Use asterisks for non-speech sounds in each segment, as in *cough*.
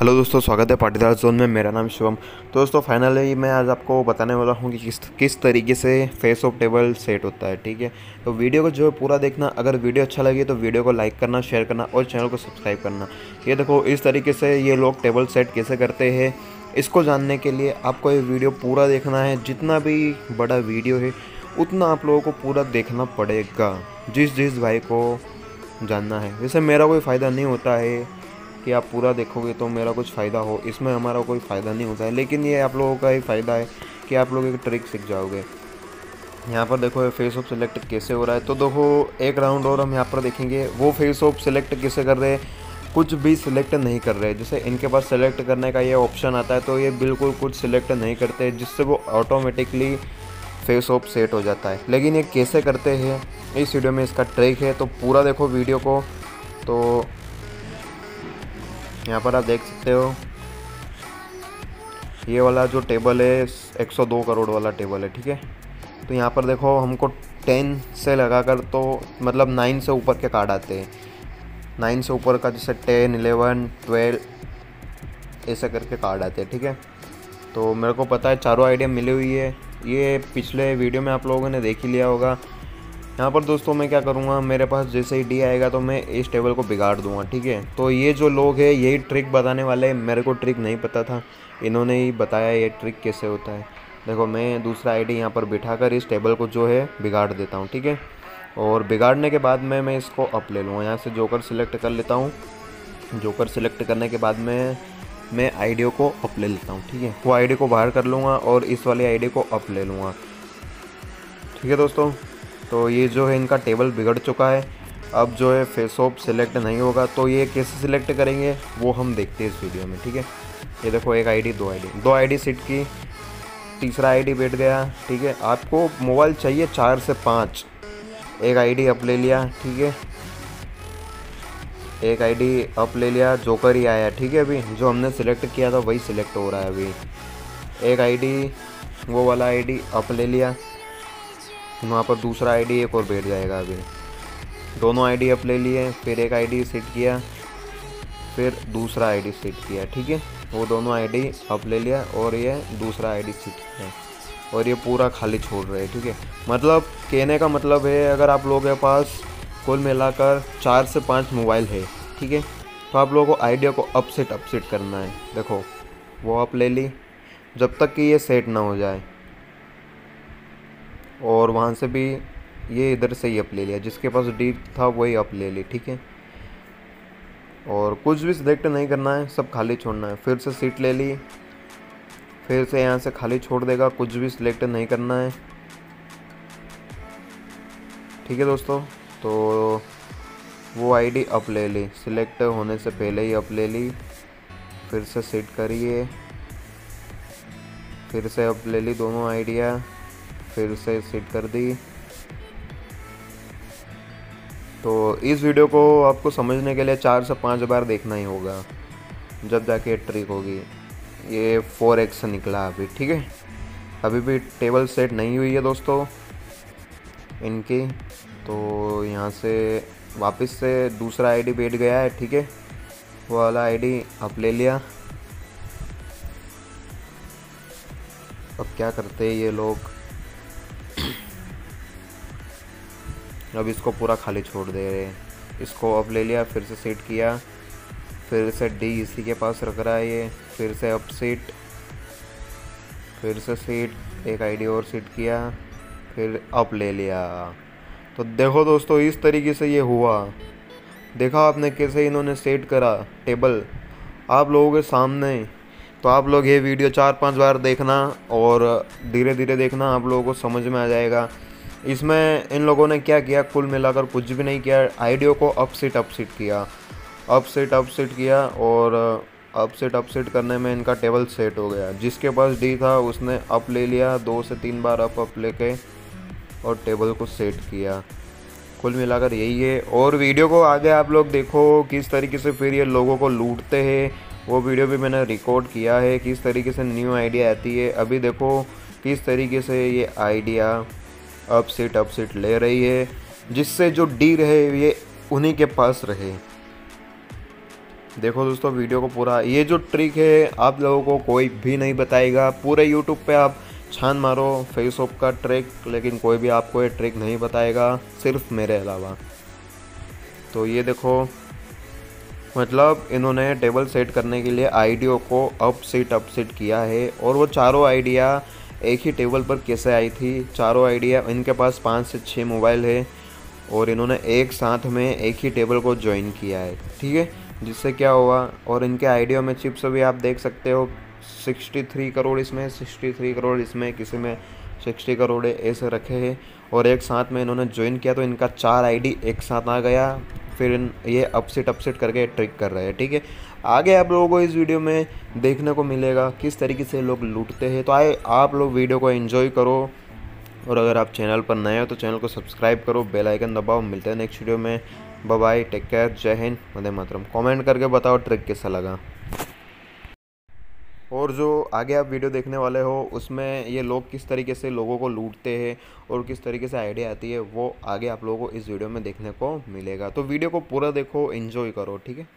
Hello दोस्तों, स्वागत है पाटीदार जोन में। मेरा नाम शिवम तो दोस्तों फाइनली मैं आज आपको बताने वाला हूँ कि किस किस तरीके से फेस ऑफ़ टेबल सेट होता है, ठीक है? तो वीडियो को जो है पूरा देखना। अगर वीडियो अच्छा लगे तो वीडियो को लाइक करना शेयर करना और चैनल को सब्सक्राइब करना। ये देखो, इस तरीके से ये लोग टेबल सेट कैसे करते हैं, इसको जानने के लिए आपको ये वीडियो पूरा देखना है। जितना भी बड़ा वीडियो है, उतना आप लोगों को पूरा देखना पड़ेगा। जिस जिस भाई को जानना है। वैसे मेरा कोई फ़ायदा नहीं होता है। कि आप पूरा देखोगे तो मेरा कुछ फ़ायदा हो। इसमें हमारा कोई फ़ायदा नहीं होता है। लेकिन ये आप लोगों का ही फ़ायदा है कि आप लोग एक ट्रिक सीख जाओगे। यहाँ पर देखो, ये फेस ऑफ़ सेलेक्ट कैसे हो रहा है। तो देखो, एक राउंड और हम यहाँ पर देखेंगे। वो फेस ऑफ़ सेलेक्ट कैसे कर रहे हैं? कुछ भी सिलेक्ट नहीं कर रहे। जैसे इनके पास सेलेक्ट करने का ये ऑप्शन आता है तो ये बिल्कुल कुछ सिलेक्ट नहीं करते, जिससे वो ऑटोमेटिकली फेस ऑफ़ सेट हो जाता है। लेकिन ये कैसे करते हैं? इस वीडियो में इसका ट्रिक है। तो पूरा देखो वीडियो को। तो यहाँ पर आप देख सकते हो। ये वाला जो टेबल है 102 करोड़ वाला टेबल है ठीक है? तो यहाँ पर देखो हमको 10 से लगाकर तो मतलब 9 से ऊपर के कार्ड आते हैं। 9 से ऊपर का जैसे 10, 11, 12 ऐसे करके कार्ड आते हैं ठीक है? तो मेरे को पता है चारों आइडिया मिली हुई है। ये पिछले वीडियो में आप लोगों ने देख ही लिया होगा। यहाँ पर दोस्तों मैं क्या करूँगा? मेरे पास जैसे ही डी आएगा तो मैं इस टेबल को बिगाड़ दूँगा, ठीक है? तो ये जो लोग हैं, यही ट्रिक बताने वाले मेरे को ट्रिक नहीं पता था। इन्होंने ही बताया ये ट्रिक कैसे होता है। देखो, मैं दूसरा आईडी यहाँ पर बिठा कर इस टेबल को जो है बिगाड़ देता हूँ, ठीक है? और बिगाड़ने के बाद में मैं इसको अप ले लूँगा। यहाँ से जोकर सिलेक्ट कर लेता हूँ। जोकर सिलेक्ट करने के बाद में मैं आईडियो को अप ले लेता हूँ, ठीक है? वो आईडी को बाहर कर लूँगा और इस वाली आईडी को अप ले लूँगा। ठीक है दोस्तों? तो ये जो है इनका टेबल बिगड़ चुका है। अब जो है फेस ऑफ़ सिलेक्ट नहीं होगा तो ये कैसे सिलेक्ट करेंगे, वो हम देखते हैं इस वीडियो में, ठीक है? ये देखो, एक आईडी दो आईडी दो आईडी सीट की, तीसरा आईडी बैठ गया, ठीक है? आपको मोबाइल चाहिए चार से पाँच। एक आईडी अप ले लिया, ठीक है? एक आईडी अप ले लिया जोकर ही आया, ठीक है अभी? जो हमने सिलेक्ट किया था, वही सिलेक्ट हो रहा है अभी। एक आईडी वो वाला आईडी अप ले लिया। वहाँ पर दूसरा आईडी एक और बैठ जाएगा अभी। दोनों आईडी अप ले लिए, फिर एक आईडी सेट किया, फिर दूसरा आईडी सेट किया, ठीक है? वो दोनों आईडी अप ले लिया और ये दूसरा आईडी सेट किया। और ये पूरा खाली छोड़ रहे हैं, ठीक है? मतलब कहने का मतलब है, अगर आप लोगों के पास कुल मिलाकर चार से पाँच मोबाइल है, ठीक है? तो आप लोगों को आइडिया को अपसेट अपसेट करना है। देखो, वो आप ले ली, जब तक कि ये सेट ना हो जाए और वहाँ से भी ये इधर से ही अप ले लिया। जिसके पास डी था वही अप ले ली, ठीक है? और कुछ भी सिलेक्ट नहीं करना है, सब खाली छोड़ना है। फिर से सीट ले ली, फिर से यहाँ से खाली छोड़ देगा, कुछ भी सिलेक्ट नहीं करना है। ठीक है दोस्तों? तो वो आईडी अप ले ली। सिलेक्ट होने से पहले ही अप ले ली। फिर से सेट करिए। फिर से अप ले ली दोनों आइडिया फिर से सेट कर दी। तो इस वीडियो को आपको समझने के लिए चार से पाँच बार देखना ही होगा, जब जाके ट्रिक होगी। ये फोर एक्स निकला अभी, ठीक है? अभी भी टेबल सेट नहीं हुई है दोस्तों, इनकी। तो यहाँ से वापस से दूसरा आईडी बैठ गया है, ठीक है? वो वाला आईडी आप ले लिया। अब क्या करते हैं ये लोग? *clears throat* अब इसको पूरा खाली छोड़ दे रहे इसको अब ले लिया, फिर से सेट किया, फिर से डी इसी के पास रख रहा है ये, फिर से अब सीट फिर से सीट एक आईडी और सीट किया, फिर अप ले लिया। तो देखो दोस्तों, इस तरीके से ये हुआ। देखा आपने कैसे इन्होंने सेट करा टेबल आप लोगों के सामने तो आप लोग ये वीडियो चार पाँच बार देखना और धीरे धीरे देखना, आप लोगों को समझ में आ जाएगा। इसमें इन लोगों ने क्या किया? कुल मिलाकर कुछ भी नहीं किया, आइडियो को अपसेट अपसेट किया। अपसेट अपसेट किया और अपसेट अपसेट करने में इनका टेबल सेट हो गया। जिसके पास डी था, उसने अप ले लिया, दो से तीन बार अप अप लेके और टेबल को सेट किया। कुल मिलाकर यही है। और वीडियो को आगे आप लोग देखो, किस तरीके से फिर ये लोगों को लूटते हैं वो वीडियो भी मैंने रिकॉर्ड किया है किस तरीके से न्यू आइडिया आती है। अभी देखो किस तरीके से ये idea upset upset ले रही है, जिससे जो डी रहे ये उन्हीं के पास रहे। देखो दोस्तों वीडियो को पूरा ये जो ट्रिक है, आप लोगों को कोई भी नहीं बताएगा। पूरे यूट्यूब पे आप छान मारो फेस ऑफ़ का ट्रिक लेकिन कोई भी आपको ये ट्रिक नहीं बताएगा, सिर्फ़ मेरे अलावा। तो ये देखो मतलब इन्होंने टेबल सेट करने के लिए आइडियो को अप सीट अप सीट किया है और वो चारों आइडिया एक ही टेबल पर कैसे आई थी? चारों आइडिया इनके पास पाँच से छः मोबाइल है और इन्होंने एक साथ में एक ही टेबल को ज्वाइन किया है, ठीक है? जिससे क्या हुआ? और इनके आइडियो में चिप्स भी आप देख सकते हो 63 करोड़ इसमें 63 करोड़ इसमें, किसी में 60 करोड़ ऐसे रखे हैं और एक साथ में इन्होंने ज्वाइन किया तो इनका चार आईडी एक साथ आ गया। फिर ये अपसेट अपसेट करके ट्रिक कर रहे हैं, ठीक है? आगे आप लोगों को इस वीडियो में देखने को मिलेगा किस तरीके से लोग लूटते हैं। तो आए आप लोग वीडियो को एंजॉय करो और अगर आप चैनल पर नए हो तो चैनल को सब्सक्राइब करो बेल आइकन दबाओ। मिलते हैं नेक्स्ट वीडियो में। बाय टेक केयर जय हिंद, वंदे मातरम। कमेंट करके बताओ ट्रिक कैसा लगा। और जो आगे आप वीडियो देखने वाले हो, उसमें ये लोग किस तरीके से लोगों को लूटते हैं और किस तरीके से आइडिया आती है, वो आगे आप लोगों को इस वीडियो में देखने को मिलेगा। तो वीडियो को पूरा देखो इन्जॉय करो, ठीक है?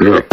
Yeah.